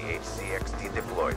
HCXD deployed.